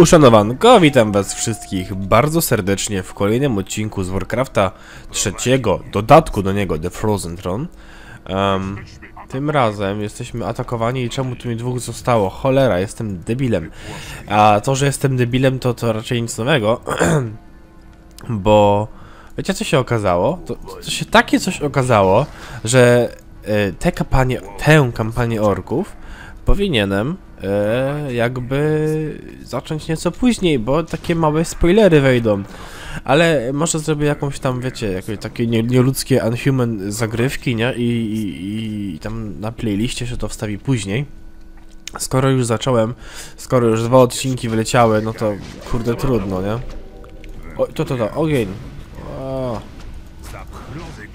Uszanowanko, witam was wszystkich bardzo serdecznie w kolejnym odcinku z Warcrafta trzeciego, dodatku do niego, The Frozen Throne. Em, tym razem jesteśmy atakowani i czemu tu mi dwóch zostało? Cholera, jestem debilem. A to, że jestem debilem to, to raczej nic nowego, bo wiecie co się okazało? To, to się takie coś okazało, że e, te kampanie, tę kampanię orków powinienem jakby zacząć nieco później, bo takie małe spoilery wejdą. Ale może zrobię jakąś tam, wiecie, jakieś takie nie, nieludzkie Unhuman zagrywki, nie? I, i, I tam na playliście się to wstawi później. Skoro już zacząłem, skoro już dwa odcinki wyleciały, no to kurde trudno, nie? O, to, to, to, ogień. O.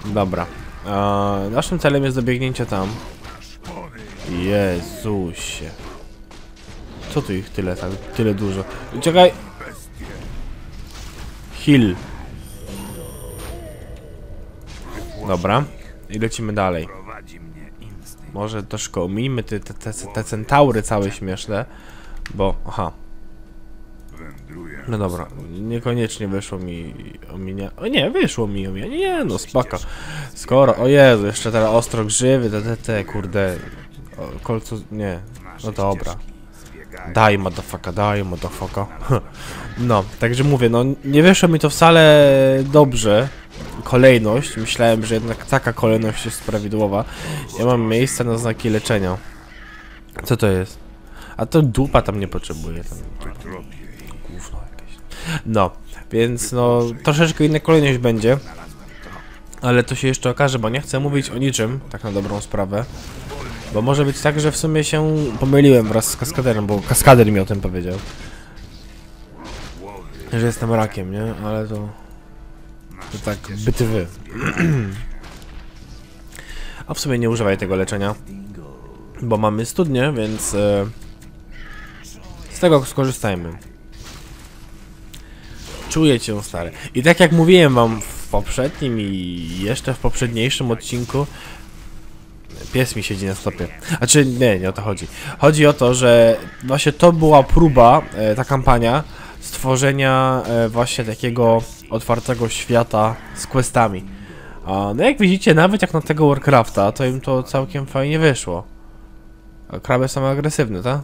Dobra. E, naszym celem jest dobiegnięcie tam. Jezusie. Co tu ich tyle, tak, tyle dużo? Czekaj! Hill. Dobra. I lecimy dalej. Może troszkę ominimy te, te, te, te centaury całe śmieszne, bo... aha. No dobra, niekoniecznie wyszło mi ominia... O nie, wyszło mi ominia... Nie no, spoko. Skoro... O Jezu, jeszcze teraz ostro grzywy, te, te, te, kurde... O, kolcu... nie. No dobra. Daj motherfucker, daj motherfucker. No, także mówię, no nie wyszło mi to wcale dobrze. Kolejność, myślałem, że jednak taka kolejność jest prawidłowa. Ja mam miejsce na znaki leczenia. Co to jest? A to dupa tam nie potrzebuje. Tam, gówno jakieś. No, więc no troszeczkę inna kolejność będzie. Ale to się jeszcze okaże, bo nie chcę mówić o niczym, tak na dobrą sprawę. Bo może być tak, że w sumie się pomyliłem wraz z kaskaderem, bo kaskader mi o tym powiedział. Że jestem rakiem, nie? Ale to... To tak, byty wy. A w sumie nie używaj tego leczenia. Bo mamy studnię, więc... E, z tego skorzystajmy. Czuję cię, stary. I tak jak mówiłem wam w poprzednim i jeszcze w poprzedniejszym odcinku, Pies mi siedzi na stopie. Znaczy, nie, nie o to chodzi. Chodzi o to, że właśnie to była próba, e, ta kampania, stworzenia e, właśnie takiego otwartego świata z questami. A, no jak widzicie, nawet jak na tego Warcrafta, to im to całkiem fajnie wyszło. A kraby są agresywne, tak?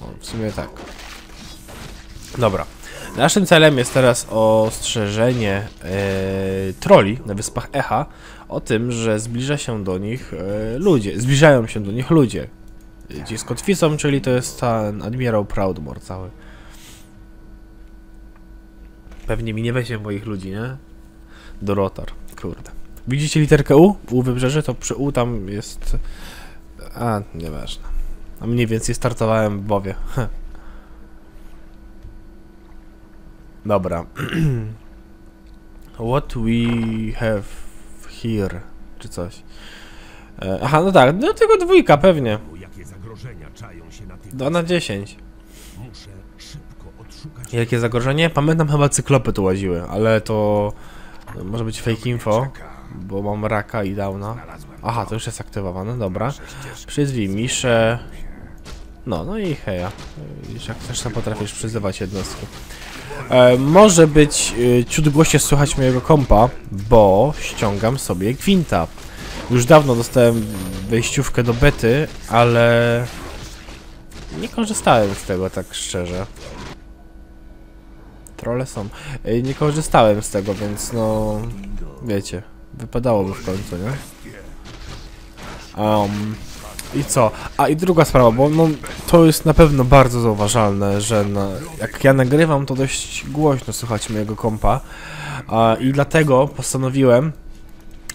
No, w sumie tak. Dobra. Naszym celem jest teraz ostrzeżenie e, troli na wyspach Echa o tym, że zbliża się do nich e, ludzie. Zbliżają się do nich ludzie. Ci z kotwicą, czyli to jest ten admirał Proudmore cały. Pewnie mi nie weźmie moich ludzi, nie? Dorotar, kurde. Widzicie literkę U? U wybrzeże, to przy U tam jest... A, nieważne. A mniej więcej startowałem w Bowie. Dobra. What we have here, czy coś. E, aha, no tak, no tylko dwójka pewnie. Jakie zagrożenia czają się na tych 2 na 10. Muszę szybko odszukać Jakie zagrożenie? Pamiętam chyba cyklopy tu łaziły, ale to no, może być fake info, bo mam raka i downa. Aha, to już jest aktywowane, dobra. Przyzwij Miszę. No, no i heja. Jak też tam potrafisz przyzywać jednostki. E, może być e, ciut głośniej słychać mojego kompa, bo ściągam sobie Gwinta. Już dawno dostałem wejściówkę do bety, ale nie korzystałem z tego tak szczerze. Trole są. E, Nie korzystałem z tego, więc no... Wiecie, wypadałoby w końcu, nie? Um, I co? A i druga sprawa, bo no, to jest na pewno bardzo zauważalne, że na, jak ja nagrywam, to dość głośno słychać mojego kompa. A, I dlatego postanowiłem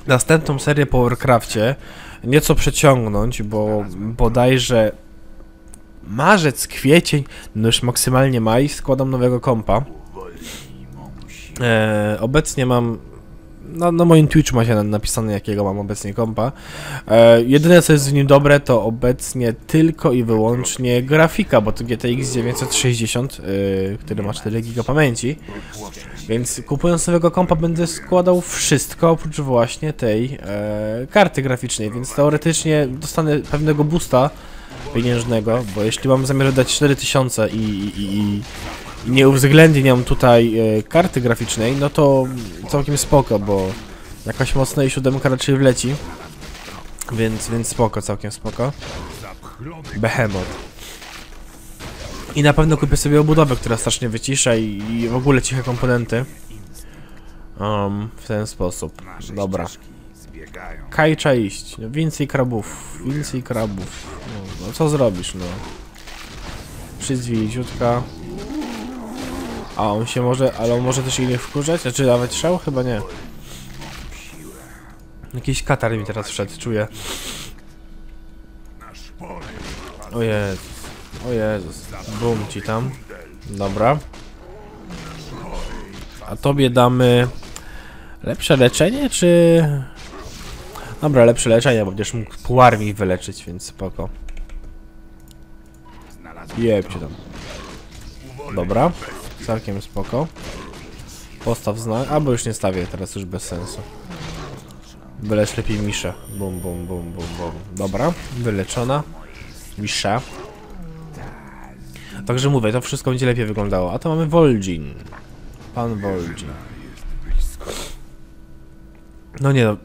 następną serię po Warcrafcie nieco przeciągnąć, bo bodajże marzec, kwiecień, no już maksymalnie maj, składam nowego kompa. E, obecnie mam na, na moim Twitchu macie na- napisane jakiego mam obecnie kompa. E, jedyne co jest w nim dobre to obecnie tylko i wyłącznie grafika, bo to GTX 960, y, który ma 4 GB pamięci. Więc kupując nowego kompa będę składał wszystko oprócz właśnie tej e, karty graficznej, więc teoretycznie dostanę pewnego boosta pieniężnego, bo jeśli mam zamiar dać 4000 i, i, i, i nie uwzględniam tutaj e, karty graficznej, no to całkiem spoko, bo jakaś mocna i siódemka raczej wleci. Więc, więc spoko, całkiem spoko. Behemoth. I na pewno kupię sobie obudowę, która strasznie wycisza i, i w ogóle ciche komponenty. Um, w ten sposób. Dobra. Kajcza iść. No, więcej krabów. Więcej krabów. No, no co zrobisz, no. Przyzwieciutka. A on się może, ale on może też nie wkurzać? Znaczy dawać szał? Chyba nie. Jakiś katar mi teraz wszedł, czuję. O Jezus. O Jezus. Bum ci tam. Dobra. A tobie damy... Lepsze leczenie, czy... Dobra, lepsze leczenie, bo będziesz mógł pół armii wyleczyć, więc spoko. Jeb cię tam. Dobra. Całkiem spoko. Postaw znak, albo już nie stawię, teraz już bez sensu. Wylecz lepiej miszę. Bum, bum, bum, bum, bum. Dobra, wyleczona. Misza. Także mówię, to wszystko będzie lepiej wyglądało. A to mamy Vol'jin. Pan Vol'jin. No nie no,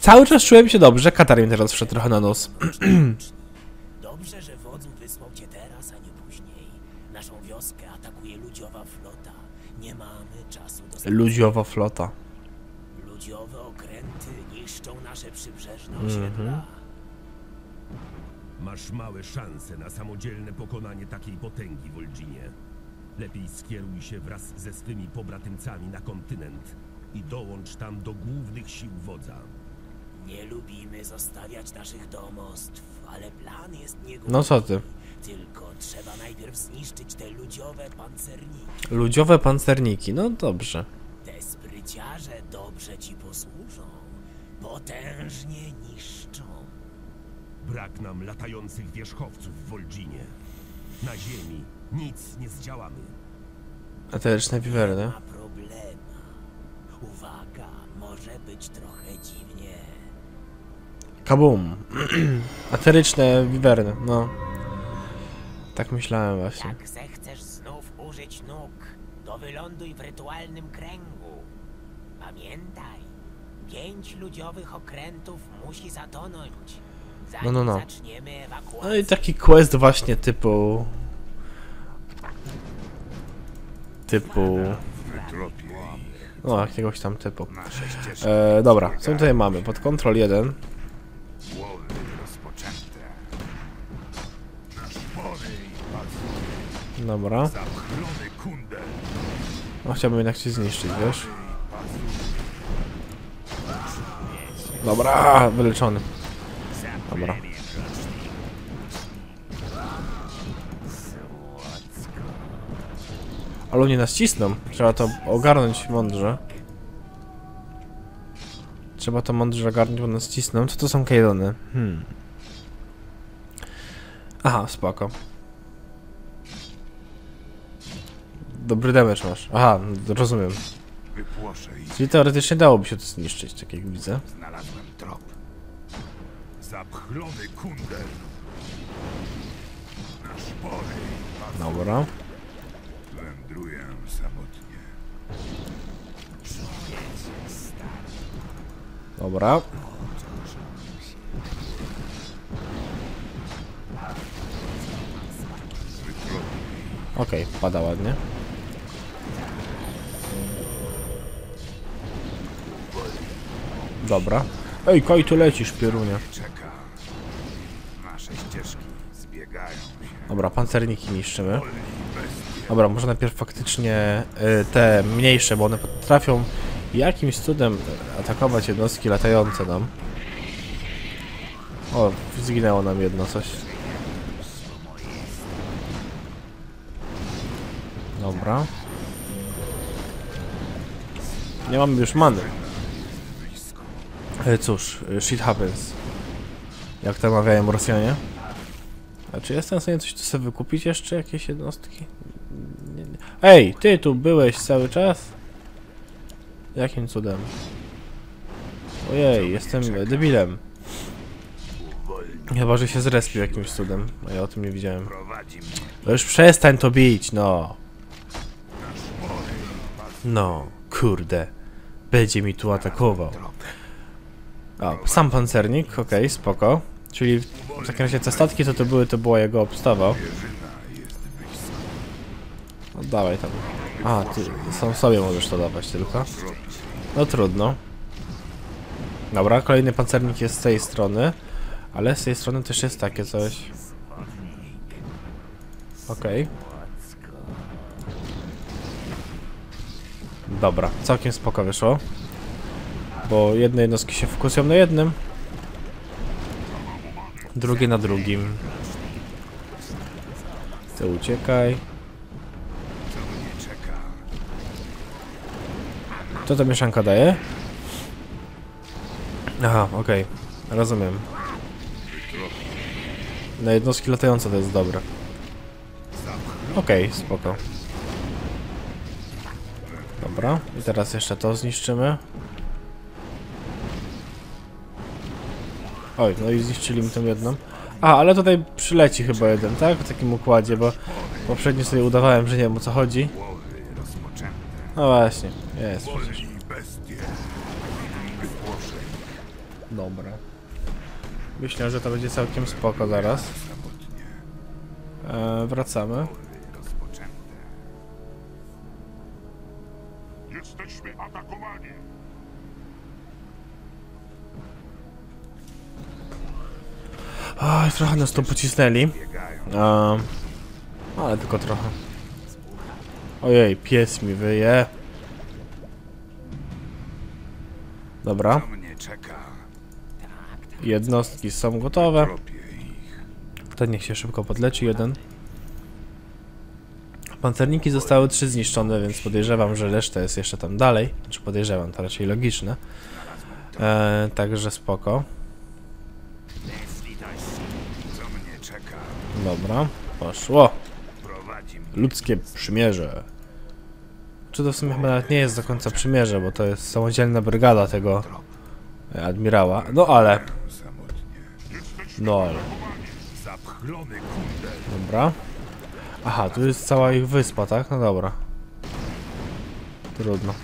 cały czas czułem się dobrze, Katar mi teraz wszedł trochę na nos. Dobrze, że Naszą wioskę atakuje ludziowa flota. Nie mamy czasu do Ludziowa flota. Ludziowe okręty niszczą nasze przybrzeżne Mhm. osiedla. Masz małe szanse na samodzielne pokonanie takiej potęgi, Woldzinie. Lepiej skieruj się wraz ze swymi pobratymcami na kontynent i dołącz tam do głównych sił wodza. Nie lubimy zostawiać naszych domostw, ale plan jest niegłupi. No co ty? Tylko trzeba najpierw zniszczyć te ludziowe pancerniki. Ludziowe pancerniki, no dobrze. Te spryciarze dobrze ci posłużą. Potężnie niszczą. Brak nam latających wierzchowców w Woldzinie. Na ziemi nic nie zdziałamy. Eteryczne wiwerny. Ma problema. Uwaga, może być trochę dziwnie. Kabum. Eteryczne wiwerny, no. Tak myślałem właśnie. Jak zechcesz znów użyć nóg, to wyląduj w rytualnym kręgu. Pamiętaj, pięć ludziowych okrętów musi zatonąć. Zanim No, no, no. zaczniemy No i taki quest właśnie typu... Typu... No, jakiegoś tam typu. E, dobra, co tutaj mamy? Pod kontrol 1. Dobra. No chciałbym jednak cię zniszczyć, wiesz? Dobra, wyleczony. Dobra. Ale oni nas cisną. Trzeba to ogarnąć mądrze. Trzeba to mądrze ogarnąć, bo nas cisną. Co to są Kejdony? Hmm. Aha, spoko. Dobry damage masz. Aha, rozumiem. Czyli teoretycznie dałoby się to zniszczyć, tak jak widzę. Znalazłem trop. Zapchlony szpory Dobra. wędruję samotnie. Dobra. Okej, pada ładnie. Dobra. Ej, Kaj, tu lecisz, pierunie. Czeka. Nasze ścieżki zbiegają się. Dobra, pancerniki niszczymy. Dobra, może najpierw faktycznie y, te mniejsze, bo one potrafią jakimś cudem atakować jednostki latające nam. O, zginęło nam jedno coś. Dobra. Nie mamy już many. E, Cóż, e, shit happens. Jak to mawiają Rosjanie. A czy jestem w stanie coś tu sobie wykupić jeszcze? Jakieś jednostki? Nie, nie. Ej, ty tu byłeś cały czas? Jakim cudem? Ojej, jestem debilem. Chyba, że się zrespił jakimś cudem, a ja o tym nie widziałem. No już przestań to bić, no. No, kurde. Będzie mi tu atakował. A, sam pancernik, okej, spoko. Czyli w takim razie te statki to to były, to była jego obstawa. No dawaj tam. A, ty sam sobie możesz to dawać tylko. No trudno. Dobra, kolejny pancernik jest z tej strony. Ale z tej strony też jest takie coś. Okej. Dobra, całkiem spoko wyszło. Bo jedne jednostki się fokusują na jednym. Drugie na drugim. Ty uciekaj. Co to mieszanka daje? Aha, okej. Rozumiem. Na jednostki latające to jest dobre. Okej, spoko. Dobra, i teraz jeszcze to zniszczymy. Oj, no i zniszczyli mi tą jedną. A, ale tutaj przyleci chyba jeden, tak? W takim układzie, bo poprzednio sobie udawałem, że nie wiem o co chodzi. No właśnie, jest przecież. Dobra. Myślę, że to będzie całkiem spoko zaraz. E, wracamy. Trochę nas tu pocisnęli. Biegają. E, ale tylko trochę. Ojej, pies mi wyje. Dobra, jednostki są gotowe. Ten niech się szybko podleci, jeden. Pancerniki zostały trzy zniszczone, więc podejrzewam, że reszta jest jeszcze tam dalej. Znaczy podejrzewam, to raczej logiczne. E, także spoko. Co mnie czeka? Dobra, poszło. Ludzkie przymierze. Czy to w sumie chyba nawet nie jest do końca przymierze, bo to jest samodzielna brygada tego admirała. No ale, no ale. Dobra. Aha, tu jest cała ich wyspa, tak? No dobra. Trudno.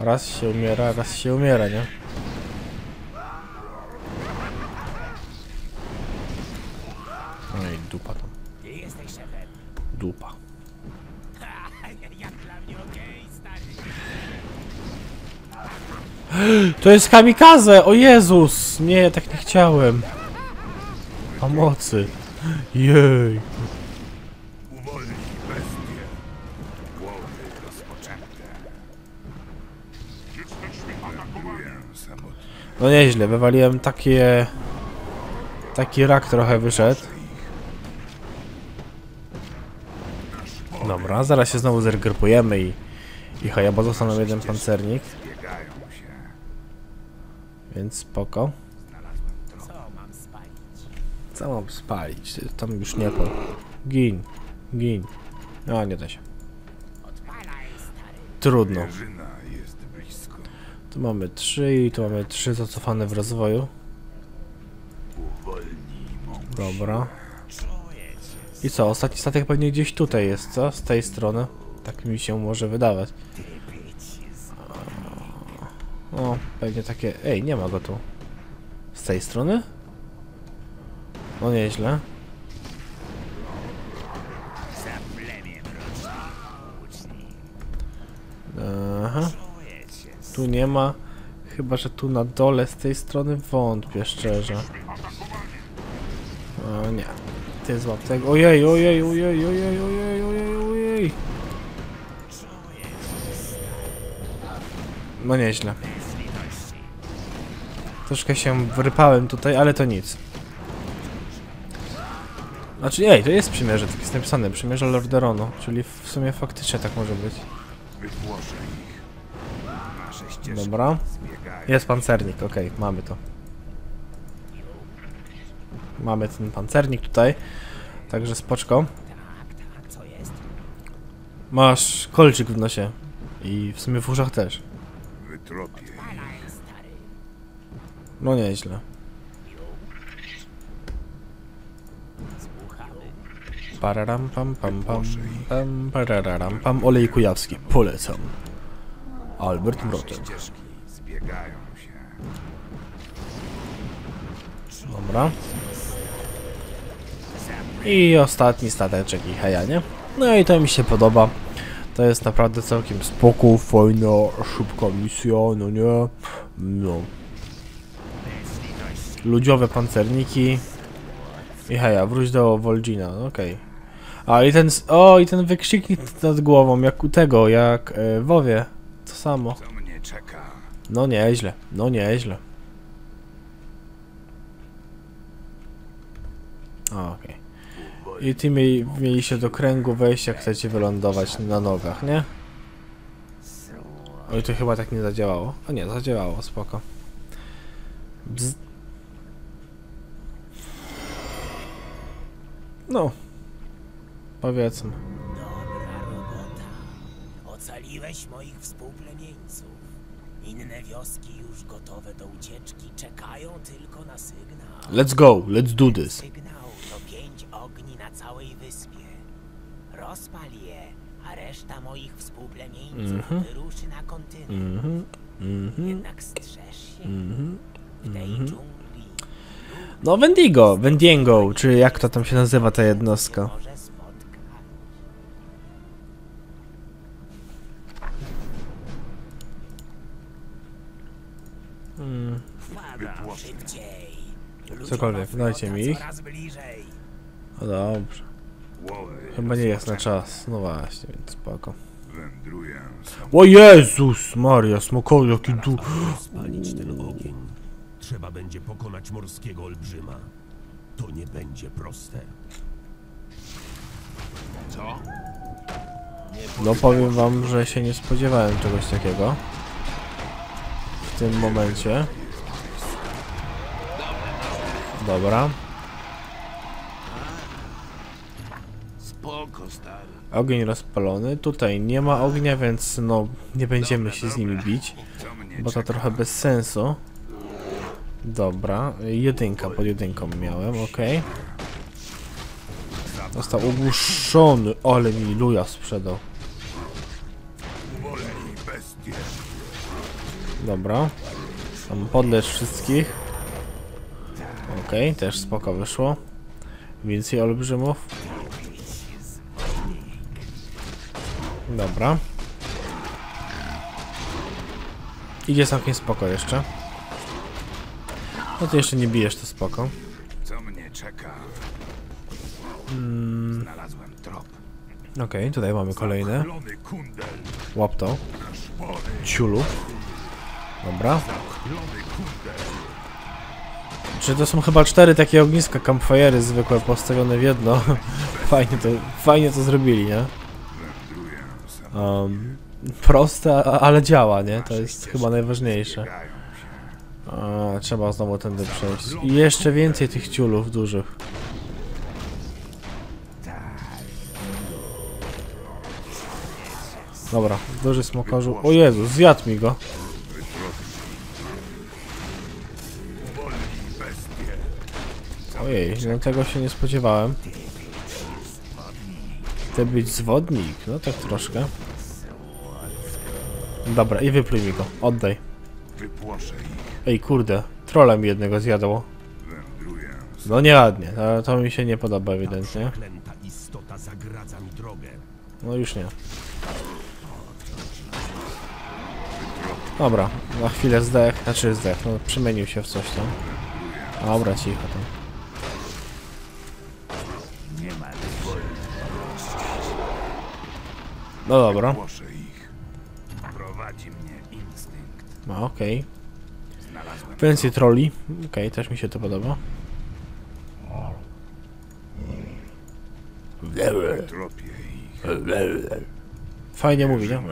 Raz się umiera, raz się umiera, nie? Dupa tam. Ty jesteś szefem. Dupa. Jak dla mnie okej, stary. To jest kamikaze! O Jezus! Nie, tak nie chciałem. Pomocy. Jej. Uwolnij bestie. Głowy rozpoczęte. No nieźle, wywaliłem takie... Taki rak trochę wyszedł. Dobra, zaraz się znowu zregrupujemy i... I chyba został nam jeden pancernik, więc spoko. Co mam spalić? Tam już nie po. Gin. Gin. No, nie da się. Trudno. Tu mamy trzy i tu mamy trzy zacofane w rozwoju. Dobra. I co? Ostatni statek pewnie gdzieś tutaj jest, co? Z tej strony. Tak mi się może wydawać. O, pewnie takie... Ej, nie ma go tu. Z tej strony? No nieźle. Aha. Tu nie ma. Chyba, że tu na dole z tej strony wątpię szczerze. O nie. Ty złap tego. Ojej, ojej, ojej, ojej, ojej, ojej, ojej. No nieźle. Troszkę się wrypałem tutaj, ale to nic. Znaczy, ej, to jest przymierze, tak jest napisane, przymierze Lorderonu, czyli w sumie faktycznie tak może być. Dobra. Jest pancernik, okej, mamy to. Mamy ten pancernik tutaj. Także spoczko. Masz kolczyk w nosie. I w sumie w uszach też. Wytropię. No nieźle. Pararam pam pam pam pam pararam pam Olej Kujawski. Polecam. Albert się. Dobra. I ostatni stateczek i heja, nie? No i to mi się podoba. To jest naprawdę całkiem spoko, fajna, szybka misja, no nie? No. Ludziowe pancerniki. I heja, wróć do no okej. A i ten, o i ten wykrzyknik nad głową, jak u tego, jak e, w WoWie. To samo. No nieźle, no nieźle. Okej. I ty mieli, mieliście do kręgu wejść, jak chcecie wylądować na nogach, nie? Oj, to chyba tak nie zadziałało. O nie, zadziałało, spoko. Bzz. No. Powiedzmy. Dobra robota. Ocaliłeś moich współplemieńców. Inne wioski już gotowe do ucieczki czekają tylko na sygnał. Let's go, let's do this. Rozpal je, a reszta moich współplemieńców wyruszy na kontynent. Mhm, mhm, Jednak strzeż się mhm. w tej dżungli. No Wendigo, Wendigo, czy jak to tam się nazywa ta jednostka? Mm, Szybciej. Cokolwiek, dajcie mi ich. No dobrze. Chyba nie jest na czas. No właśnie, więc spoko. wędruję. O Jezus Maria, smokowy jaki du... Spalić ten ogień. Trzeba będzie pokonać morskiego olbrzyma. To nie będzie proste. No powiem wam, że się nie spodziewałem czegoś takiego. W tym momencie. Dobra. Spoko, stary. Ogień rozpalony. Tutaj nie ma ognia, więc no nie będziemy się z nimi bić. Bo to trochę bez sensu. Dobra, jedynka pod jedynką miałem, okej. Został ogłuszony, ale mi luja sprzedał. Dobra. Tam podlecz wszystkich. Okej, też spoko wyszło. Więcej olbrzymów. Dobra. Idzie całkiem spoko jeszcze. No to jeszcze nie bijesz, to spoko. Co mnie czeka? Mm. Znalazłem trop. Okej, tutaj mamy kolejne. Łap to. Ciulu. Dobra. Czy to są chyba cztery takie ogniska campfire'y zwykłe postawione w jedno? fajnie to, fajnie to zrobili, nie? Um, proste, ale działa, nie? To jest chyba najważniejsze. A, trzeba znowu tędy przejść. I jeszcze więcej tych ciulów dużych. Dobra, duży smokarzu. O Jezu, zjadł mi go. Ojej, no tego się nie spodziewałem. Chce być zwodnik, no tak troszkę. Dobra, i wypluj mi go, oddaj. Ej, kurde, trolla mi jednego zjadło. No nieładnie, to, to mi się nie podoba ewidentnie. No już nie. Dobra, na chwilę zdech, znaczy zdech, no przemienił się w coś tam. Dobra, cicho tam. No dobra, instynkt. no okej. Znalazłem Więcej troli, okej, też mi się to podoba. Fajnie mówi, nie?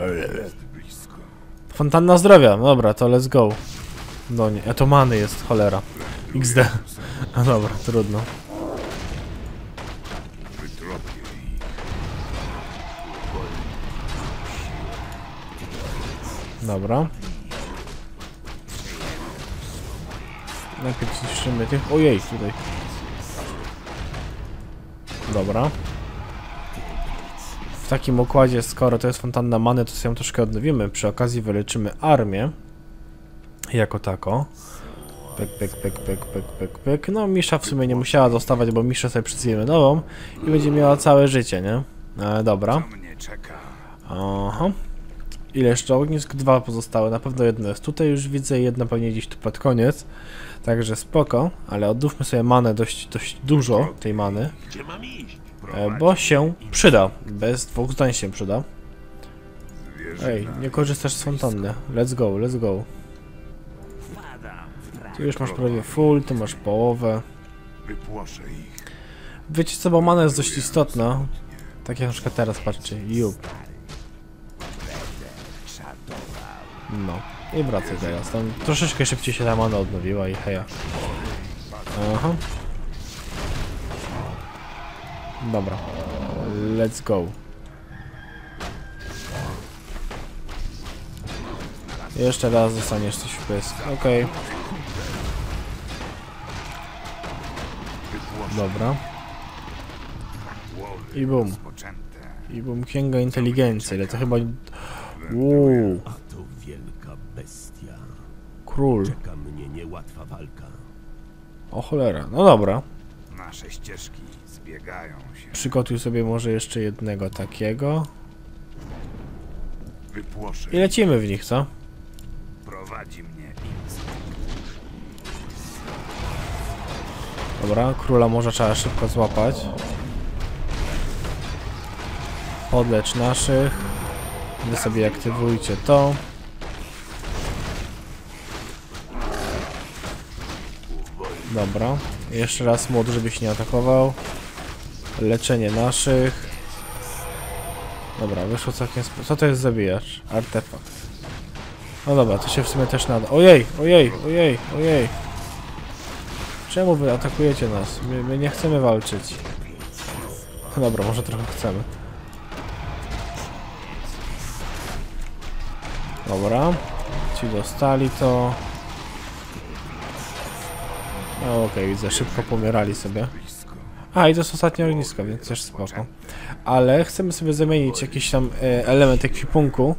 Fontanna zdrowia, no dobra, to let's go. No nie, a to many jest, cholera. XD. A dobra, trudno. Dobra. Najpierw zniszczymy tych. Ojej, tutaj. Dobra. W takim układzie, skoro to jest fontanna many, to sobie ją troszkę odnowimy. Przy okazji wyleczymy armię. Jako tako. Pyk, pyk, pyk, pyk, pyk, pyk, pyk. No, Misza w sumie nie musiała dostawać, bo Miszę sobie przycyjemy nową i będzie miała całe życie, nie? E, dobra. Aha. Ile jeszcze ognisk? Dwa pozostałe. Na pewno jedno jest tutaj już widzę, jedno pewnie gdzieś tu pod koniec. Także spoko, ale oddówmy sobie manę dość, dość dużo tej many, e, bo się przyda. Bez dwóch zdań się przyda. Ej, nie korzystasz z fontanny. Let's go, let's go. Tu już masz prawie full, tu masz połowę. Wiecie co, bo mana jest dość istotna. Tak jak na przykład teraz, patrzcie, jup. No. I wracaj teraz. Tam troszeczkę szybciej się ta mana odnowiła i heja. Aha. Dobra. Let's go. Jeszcze raz dostaniesz coś w pysk. Okej. Dobra. Głowy I bum. I bum księga inteligencji, ale to chyba... Uuu, król. Czeka mnie niełatwa walka. O cholera, no dobra. Nasze ścieżki zbiegają się. Przygotuj sobie może jeszcze jednego takiego. Wypłoszę I lecimy w nich, co? Prowadzi mnie. Dobra, króla może trzeba szybko złapać. Podlecz naszych. Wy sobie aktywujcie to. Dobra. Jeszcze raz młot, żebyś nie atakował. Leczenie naszych. Dobra, wyszło całkiem... Co to jest zabijacz? Artefakt. No dobra, to się w sumie też nada. Ojej, ojej, ojej, ojej. Czemu wy atakujecie nas? My, my nie chcemy walczyć. No Dobra, może trochę chcemy. Dobra. Ci dostali to. Okej, widzę, szybko pomierali sobie. A, i to jest ostatnie ognisko, więc też spoko. Ale chcemy sobie zamienić jakiś tam e, element ekwipunku.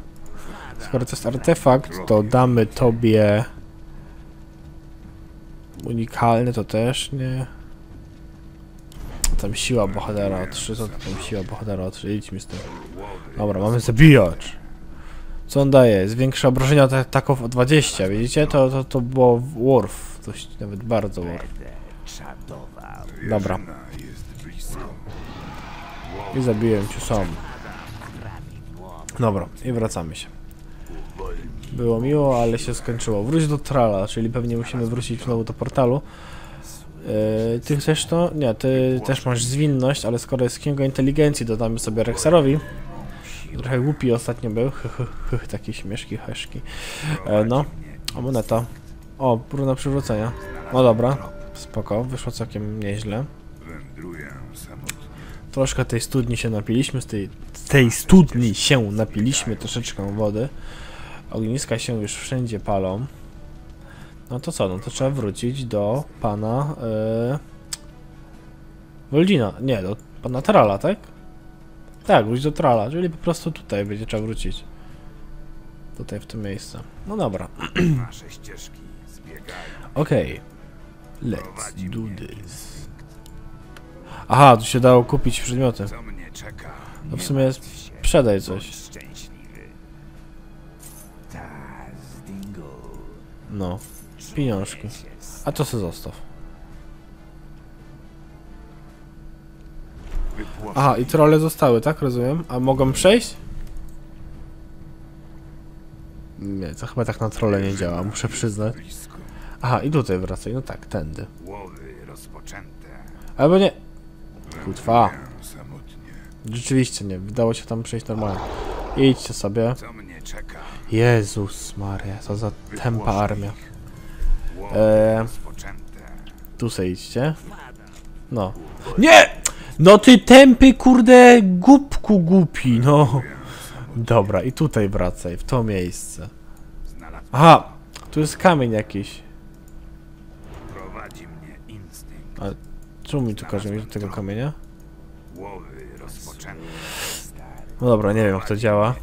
Skoro to jest artefakt, to damy tobie... Unikalny to też nie. Tam siła bohatera o 3, co tam siła bohatera o 3, idź mi z tym. Dobra, mamy zabijacz. Co on daje? Zwiększa obrażenia at- ataków o 20, widzicie? To, to, to było Worf, coś nawet bardzo Worf. Dobra. I zabiłem cię sam. Dobra, i wracamy się. Było miło, ale się skończyło. Wróć do Trala, czyli pewnie musimy wrócić znowu do portalu. Yy, ty chcesz to? Nie, ty też masz zwinność, ale skoro jest księga inteligencji, dodamy sobie Rexarowi. Trochę głupi ostatnio był, hy, hy, hy, taki śmieszki, heszki. E, no, a moneta. O, próba przywrócenia. No dobra, spoko, wyszło całkiem nieźle. Troszkę tej studni się napiliśmy, z tej, z tej studni się napiliśmy troszeczkę wody. Ogniska się już wszędzie palą. No to co, no to trzeba wrócić do pana yy... Woldina. Nie, do pana Trala, tak? Tak, wrócić do Trala, czyli po prostu tutaj będzie trzeba wrócić. Tutaj w to miejsce. No dobra, Nasze ścieżki zbiegają. okej. Let's do this. Aha, tu się dało kupić przedmioty. No w sumie jest... Sprzedaj coś. No. Pieniążki. A to se zostaw. Aha, i trole zostały, tak? Rozumiem. A mogą przejść? Nie, to chyba tak na trole nie działa, muszę przyznać. Aha, i tutaj wracaj, no tak, tędy. Albo nie. Kutwa. Rzeczywiście nie, wydało się tam przejść normalnie. Idźcie sobie. Co mnie czeka? Jezus Maria, co za tempa armia. Eee. Tu se idźcie. No. Nie! No ty tępy, kurde, głupku głupi, no. Dobra, i tutaj wracaj, w to miejsce. Aha, tu jest kamień jakiś. Prowadzi mnie instynkt. Czemu mi tu każe mieć do tego kamienia? No dobra, nie wiem jak to działa.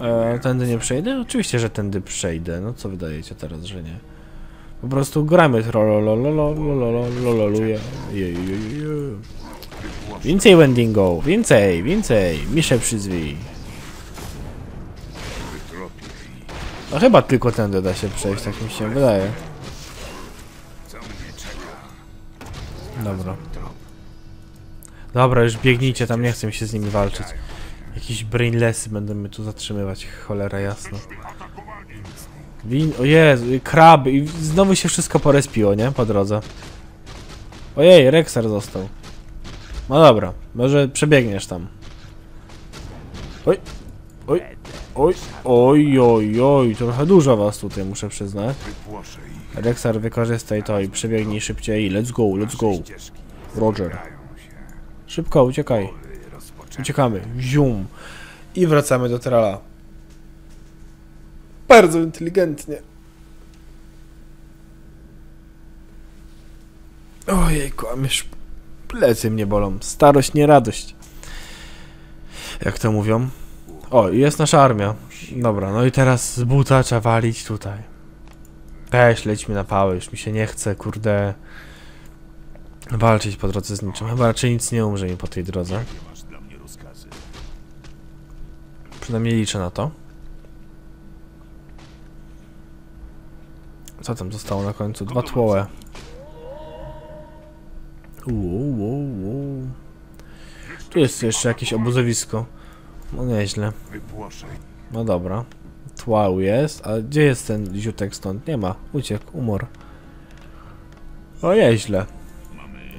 E, tędy nie przejdę? Oczywiście, że tędy przejdę. No co wydajecie teraz, że nie? Po prostu gramy trolololololololololololuje. Jejejeje. Więcej Wendingo, więcej, więcej. Misze przyzwij. No chyba tylko tędy da się przejść, tak mi się wydaje. Dobra. Dobra, już biegnijcie tam, nie chcę się z nimi walczyć. Jakieś brainlessy będą mnie tu zatrzymywać, cholera jasna. Win... O Jezu, kraby i znowu się wszystko porespiło, nie? Po drodze. Ojej, Rexar został. No dobra, może przebiegniesz tam. Oj, oj, oj, oj, oj, oj, trochę dużo was tutaj muszę przyznać. Rexar wykorzystaj to i przebiegnij szybciej. Let's go, let's go. Roger. Szybko, uciekaj. Uciekamy. Zium. I wracamy do Trala. Bardzo inteligentnie. Ojejku, a myż plecy mnie bolą. Starość, nie radość. Jak to mówią? O, jest nasza armia. Dobra, no i teraz z buta trzeba walić tutaj. Weź, lećmy na pałę, już mi się nie chce, kurde... Walczyć po drodze z niczym. Chyba raczej nic nie umrze mi po tej drodze. Przynajmniej liczę na to. Co tam zostało na końcu? Dwa tłołe. Uuu, uuu, uuu. Tu jest jeszcze jakieś obozowisko. No nieźle. No dobra. Tłał jest. A gdzie jest ten ziutek stąd? Nie ma. Uciekł. Umor. O nieźle.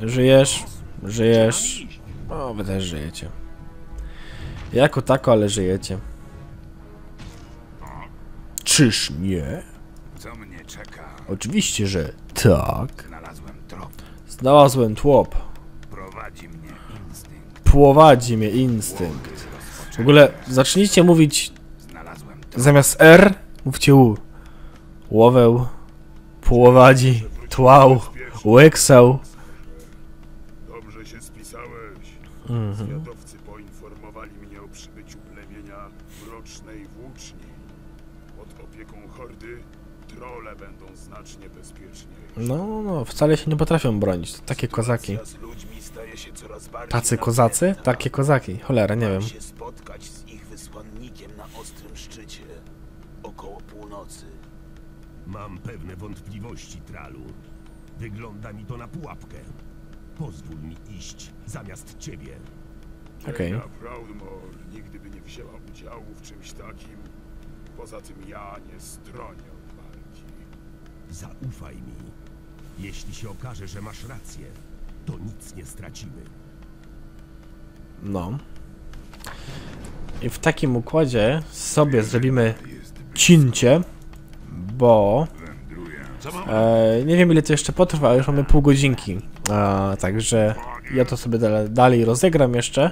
Żyjesz? Żyjesz? O, wy też żyjecie. Jako tako, ale żyjecie. Czyż nie? Co mnie czeka? Oczywiście, że tak. Znalazłem trop. Znalazłem tłop. Prowadzi mnie instynkt. Prowadzi mnie instynkt. W ogóle zacznijcie mówić zamiast R, mówcie U. Łoweł, prowadzi, tłał, łeksał. Dobrze się spisałeś. Mhm. No, no, wcale się nie potrafią bronić. To takie kozaki. Tacy kozacy? Takie kozaki. Cholera, nie wiem. Mam się spotkać z ich wysłannikiem na ostrym szczycie. Około północy. Mam pewne wątpliwości, Tralu. Wygląda mi to na pułapkę. Pozwól mi iść zamiast ciebie. Okej. Ja Proudmoore nigdy by nie wzięła udziału w czymś takim. Poza tym ja nie stronię od walki. Zaufaj mi. Jeśli się okaże, że masz rację, to nic nie stracimy. No. I w takim układzie sobie zrobimy cięcie, bo e, nie wiem ile to jeszcze potrwa, ale już mamy pół godzinki. A, także ja to sobie dale, dalej rozegram jeszcze.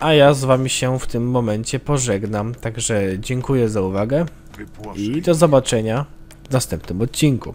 A ja z wami się w tym momencie pożegnam. Także dziękuję za uwagę i do zobaczenia w następnym odcinku.